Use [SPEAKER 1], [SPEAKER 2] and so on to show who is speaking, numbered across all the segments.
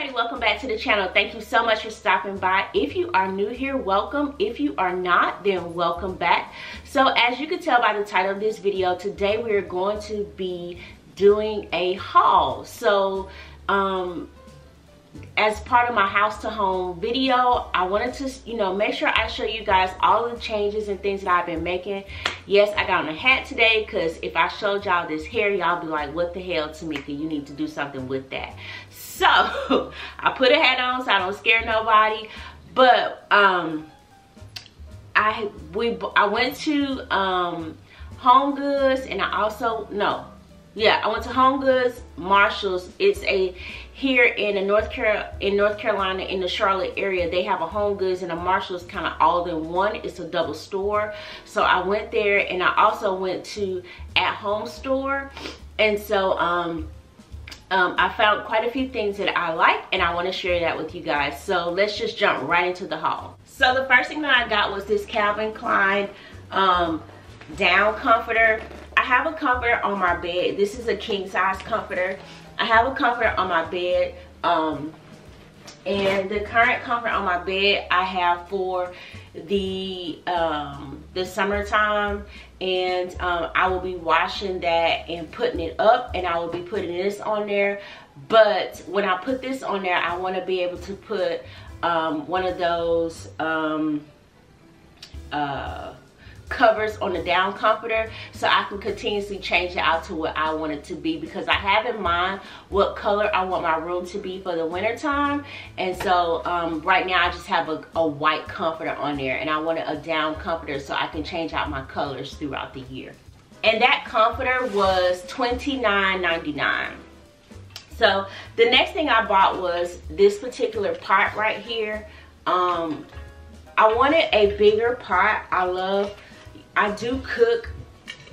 [SPEAKER 1] Everybody, welcome back to the channel. Thank you so much for stopping by. If you are new here, welcome. If you are not, then welcome back. So as you can tell by the title of this video, today we are going to be doing a haul. So um, as part of my house to home video i wanted to you know make sure i show you guys all the changes and things that i've been making yes i got on a hat today because if i showed y'all this hair y'all be like what the hell tamika you need to do something with that so i put a hat on so i don't scare nobody. But um i we i went to um home goods and i also no yeah i went to home goods marshalls. It's a here in the north carolina in north carolina in the charlotte area they have a home goods and a marshalls kind of all in one. It's a double store. So i went there and i also went to at home store. And so um um, I found quite a few things that I like and I want to share that with you guys. So let's just jump right into the haul. So the first thing that I got was this Calvin Klein um, down comforter. I have a comforter on my bed. This is a king size comforter. I have a comforter on my bed. Um, and the current comforter on my bed I have for the um, the summertime and um, I will be washing that and putting it up and I will be putting this on there. But when I put this on there I want to be able to put um, one of those um, uh, covers on the down comforter so I can continuously change it out to what I want it to be because I have in mind what color I want my room to be for the winter time and so um, right now I just have a, a, white comforter on there and I want a down comforter so I can change out my colors throughout the year. And that comforter was $29.99 so the next thing I bought was this particular pot right here. Um, I wanted a bigger pot I love I do cook,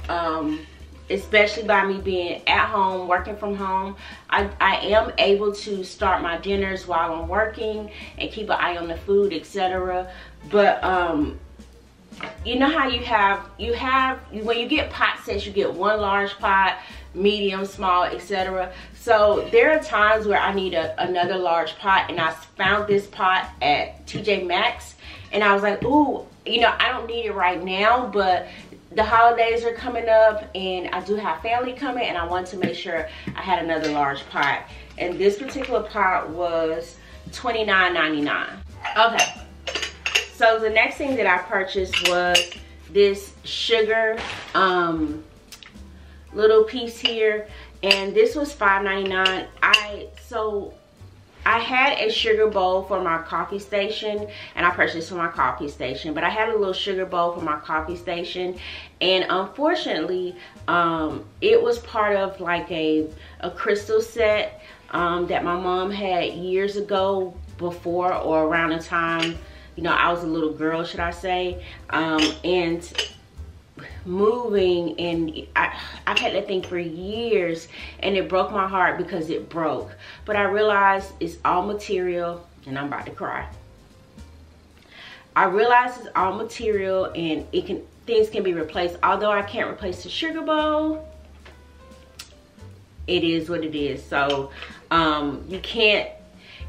[SPEAKER 1] um, especially by me being at home, working from home. I, I am able to start my dinners while I'm working and keep an eye on the food, etc. But um, you know how you have, you have, when you get pot sets, you get one large pot, medium, small, etc. So there are times where I need a, another large pot and I found this pot at TJ Maxx and I was like, ooh, you know, I don't need it right now, but the holidays are coming up and I do have family coming and I want to make sure I had another large pot. And this particular pot was $29.99. Okay, so the next thing that I purchased was this sugar um, little piece here. And this was $5.99. I, so I had a sugar bowl for my coffee station and I purchased for my coffee station but I had a little sugar bowl for my coffee station and unfortunately um, it was part of like a, a crystal set um, that my mom had years ago before or around the time you know I was a little girl should I say um, and moving and I, I've had that thing for years and it broke my heart because it broke. But I realized it's all material and I'm about to cry. I realize it's all material and it can things can be replaced. Although I can't replace the sugar bowl, it is what it is. So um, you can't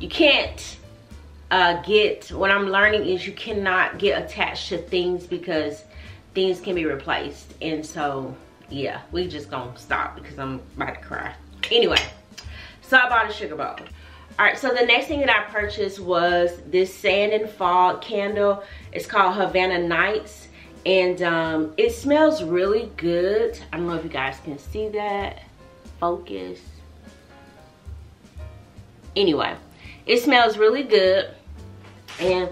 [SPEAKER 1] you can't uh, get what I'm learning is you cannot get attached to things because things can be replaced. And so, yeah, we just gonna stop because I'm about to cry. Anyway, so I bought a sugar bowl. All right, so the next thing that I purchased was this sand and fog candle. It's called Havana Nights. And um, it smells really good. I don't know if you guys can see that. Focus. Anyway, it smells really good. And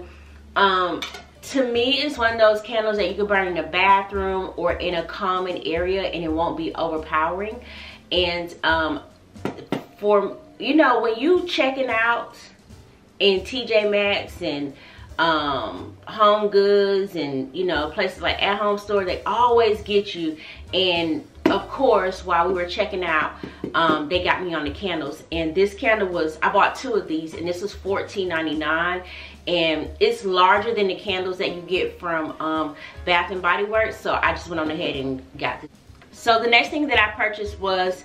[SPEAKER 1] um, to me it's one of those candles that you can burn in the bathroom or in a common area and it won't be overpowering. And um, for you know when you checking out in TJ Maxx and um, Home Goods and you know places like at home store they always get you. And of course while we were checking out um, they got me on the candles and this candle was I bought two of these and this was $14.99 and it's larger than the candles that you get from um, Bath and Body Works so I just went on ahead and got this. So the next thing that I purchased was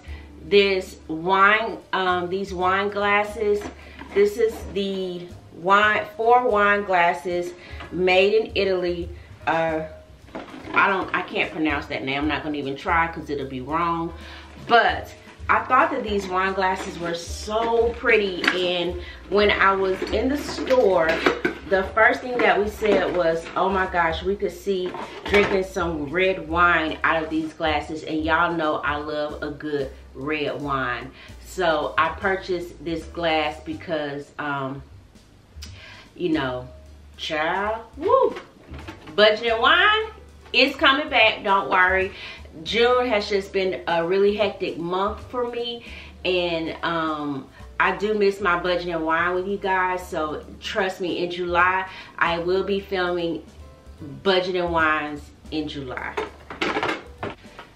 [SPEAKER 1] this wine, um, these wine glasses. This is the wine, four wine glasses made in Italy. Uh, I don't, I can't pronounce that name. I'm not gonna even try because it'll be wrong. But I thought that these wine glasses were so pretty and when I was in the store the first thing that we said was oh my gosh we could see drinking some red wine out of these glasses and y'all know I love a good red wine so I purchased this glass because um you know child woo budget wine is coming back don't worry June has just been a really hectic month for me and um, I do miss my budget and wine with you guys so trust me in July I will be filming budget and wines in July.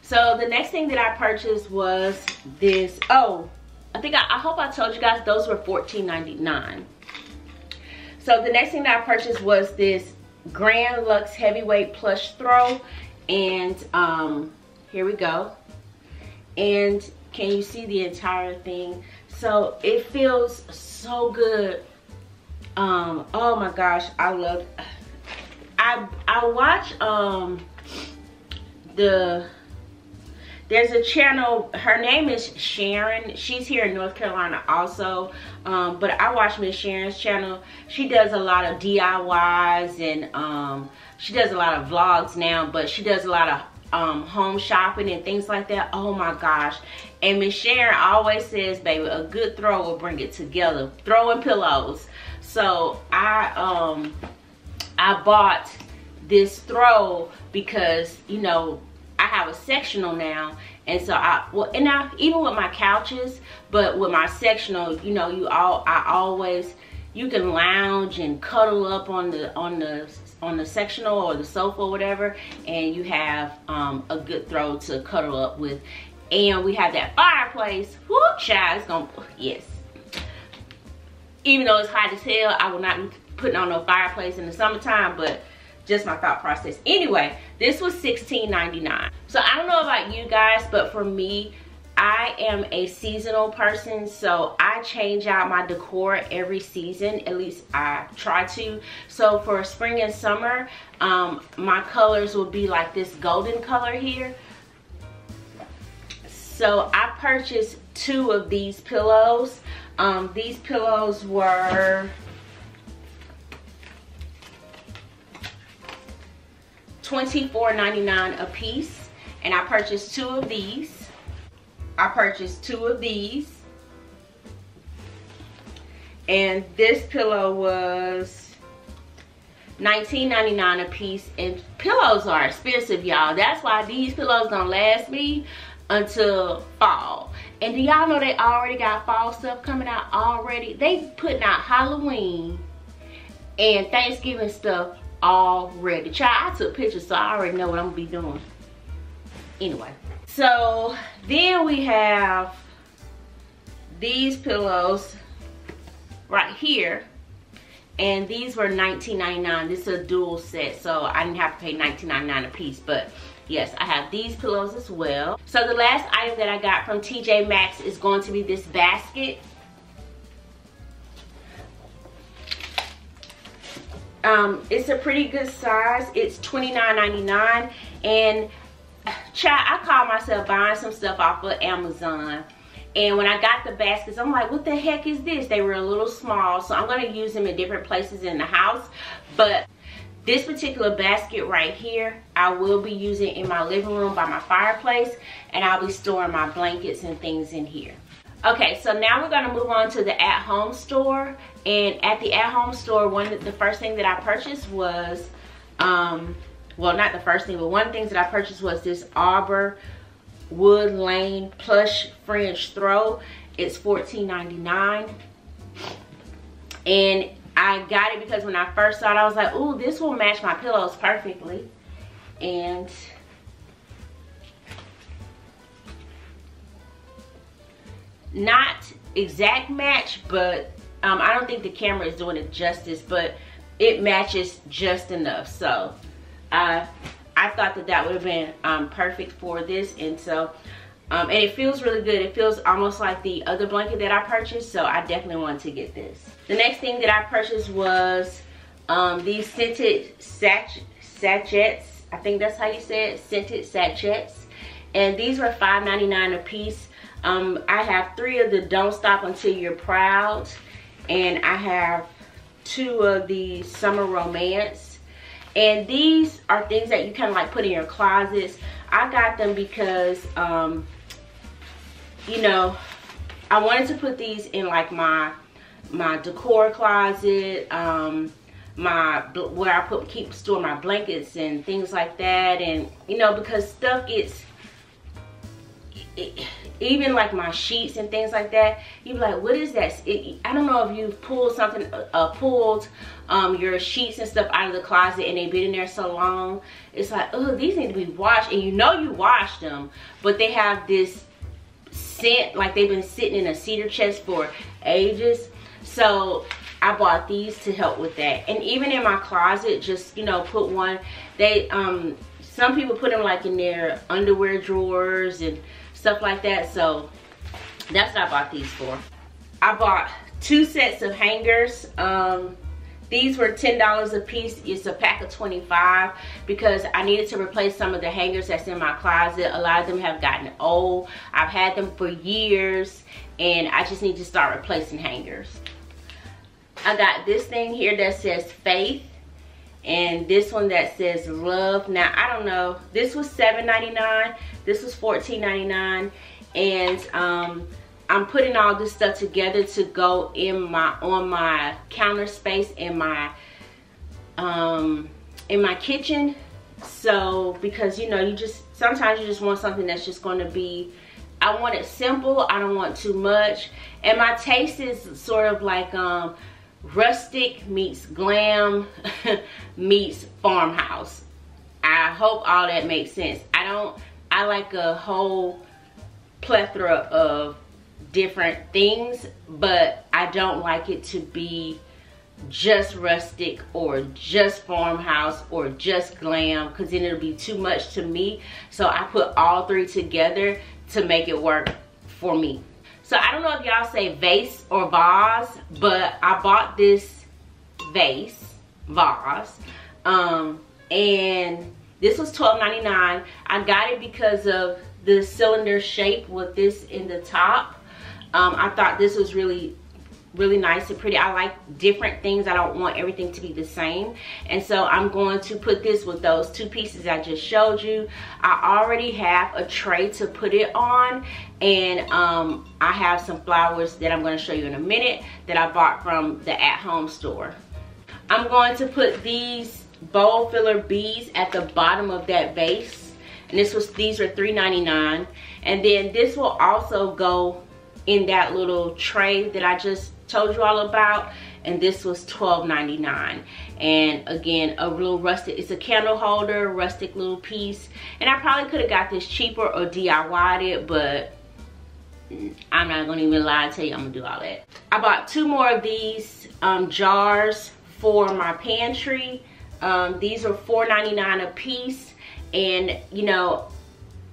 [SPEAKER 1] So the next thing that I purchased was this, oh, I think I, I hope I told you guys those were $14.99. So the next thing that I purchased was this Grand Lux Heavyweight Plush Throw and um, here we go. And can you see the entire thing? So it feels so good. Um oh my gosh i love i i watch um the there's a channel her name is sharon she's here in north carolina also um, but i watch miss sharon's channel she does a lot of diys and um, she does a lot of vlogs now but she does a lot of um, home shopping and things like that. Oh my gosh. And Miss Sharon always says, baby, a good throw will bring it together. Throwing pillows. So I um I bought this throw because, you know, I have a sectional now. And so I, well, and now even with my couches, but with my sectional, you know, you all, I always, you can lounge and cuddle up on the, on the on the sectional or the sofa or whatever and you have um, a good throw to cuddle up with and we have that fireplace whoop child it's gonna yes even though it's hot as hell i will not be putting on no fireplace in the summertime but just my thought process anyway this was $16.99 so i don't know about you guys but for me I am a seasonal person, so I change out my decor every season. At least I try to. So for spring and summer, um, my colors will be like this golden color here. So I purchased two of these pillows. Um, these pillows were $24.99 a piece. And I purchased two of these. I purchased two of these. And this pillow was $19.99 a piece. And pillows are expensive, y'all. That's why these pillows don't last me until fall. And do y'all know they already got fall stuff coming out already? They putting out Halloween and Thanksgiving stuff already. Child, I took pictures so I already know what I'm gonna be doing. Anyway. So then we have these pillows right here. And these were $19.99. This is a dual set, so I didn't have to pay $19.99 a piece. But yes, I have these pillows as well. So the last item that I got from TJ Maxx is going to be this basket. Um, it's a pretty good size. It's $29.99 and child, I call myself buying some stuff off of Amazon. And when I got the baskets, I'm like, what the heck is this? They were a little small, so I'm gonna use them in different places in the house. But this particular basket right here, I will be using in my living room by my fireplace, and I'll be storing my blankets and things in here. Okay, so now we're gonna move on to the at-home store. And at the at-home store, one the first thing that I purchased was um, well not the first thing but one of the things that i purchased was this arbor wood lane plush fringe throw. It's $14.99 and i got it because when i first saw it i was like oh this will match my pillows perfectly. And not exact match but um, i don't think the camera is doing it justice but it matches just enough so I I thought that that would have been um, perfect for this and so Um, and it feels really good. It feels almost like the other blanket that I purchased, so I definitely wanted to get this. The next thing that I purchased was um, these scented sach sachets. I think that's how you say it, scented sachets. And these were $5.99 a piece. Um, I have three of the Don't Stop Until You're Proud. And I have two of the Summer Romance. And these are things that you kind of like put in your closets. I got them because, um, you know, I wanted to put these in like my my decor closet, um, my where I put keep store my blankets and things like that, and you know because stuff gets even like my sheets and things like that you be like what is that it, i don't know if you've pulled something uh, pulled um, your sheets and stuff out of the closet and they've been in there so long it's like oh these need to be washed and you know you washed them but they have this scent like they've been sitting in a cedar chest for ages so I bought these to help with that. And even in my closet, just, you know, put one. They, um, some people put them like in their underwear drawers and stuff like that. So that's what I bought these for. I bought two sets of hangers. Um, these were $10 a piece. It's a pack of 25 because I needed to replace some of the hangers that's in my closet. A lot of them have gotten old. I've had them for years and I just need to start replacing hangers. I got this thing here that says faith and this one that says love. Now, I don't know. This was $7.99. This was $14.99. And um, I'm putting all this stuff together to go in my on my counter space in my um, in my kitchen. So because you know you just sometimes you just want something that's just going to be I want it simple. I don't want too much. And my taste is sort of like um, rustic meets glam meets farmhouse. I hope all that makes sense. I don't, I like a whole plethora of different things, but I don't like it to be just rustic or just farmhouse or just glam because then it'll be too much to me. So I put all three together to make it work for me. So I don't know if y'all say vase or vase, but I bought this vase, vase, um, and this was $12.99. I got it because of the cylinder shape with this in the top. Um, I thought this was really really nice and pretty. I like different things. I don't want everything to be the same. And so I'm going to put this with those two pieces I just showed you. I already have a tray to put it on. And um, I have some flowers that I'm going to show you in a minute that I bought from the at-home store. I'm going to put these bowl filler beads at the bottom of that vase. And this was these are $3.99. And then this will also go in that little tray that I just told you all about and this was $12.99 and again a little rustic it's a candle holder rustic little piece. And I probably could have got this cheaper or DIY'd it but I'm not gonna even lie and tell you I'm gonna do all that. I bought two more of these um, jars for my pantry. Um, these are $4.99 a piece. And you know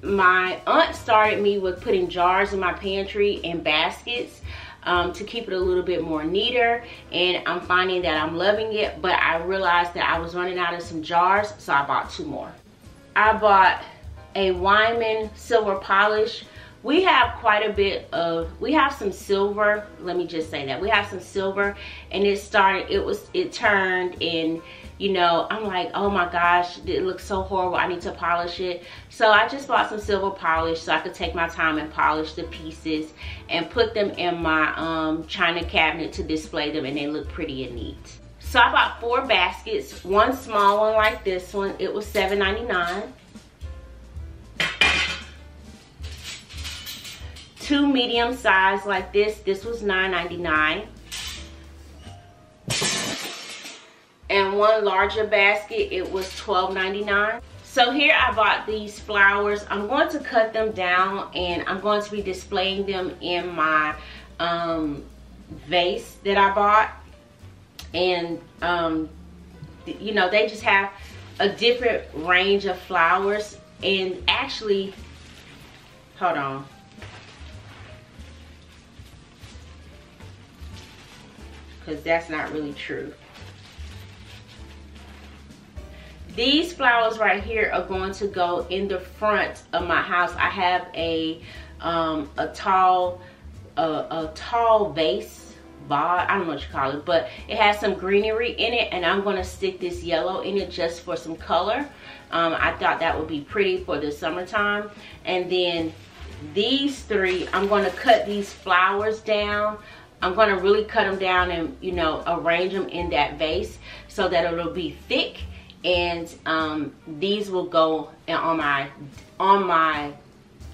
[SPEAKER 1] my aunt started me with putting jars in my pantry and baskets um, to keep it a little bit more neater and I'm finding that I'm loving it but I realized that I was running out of some jars so I bought two more. I bought a Weiman silver polish. We have quite a bit of, we have some silver, let me just say that. We have some silver and it started, it was, it turned in you know, I'm like, oh my gosh, it looks so horrible. I need to polish it. So I just bought some silver polish so I could take my time and polish the pieces and put them in my um, china cabinet to display them and they look pretty and neat. So I bought four baskets, one small one like this one. It was $7.99. Two medium size like this. This was $9.99. and one larger basket it was $12.99 so here I bought these flowers. I'm going to cut them down and I'm going to be displaying them in my um, vase that I bought. And um, you know they just have a different range of flowers. And actually hold on. Because that's not really true these flowers right here are going to go in the front of my house. I have a um, a tall a, tall vase vase i don't know what you call it but it has some greenery in it and i'm going to stick this yellow in it just for some color. Um, i thought that would be pretty for the summertime. And then these three i'm going to cut these flowers down. I'm going to really cut them down and you know arrange them in that vase so that it'll be thick and um, these will go on my on my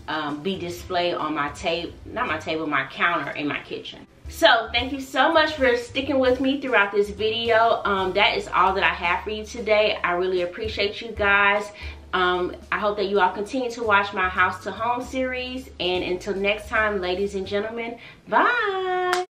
[SPEAKER 1] um, be displayed on my table not my table my counter in my kitchen. So thank you so much for sticking with me throughout this video. Um, that is all that i have for you today. I really appreciate you guys. Um, i hope that you all continue to watch my house to home series. And until next time ladies and gentlemen bye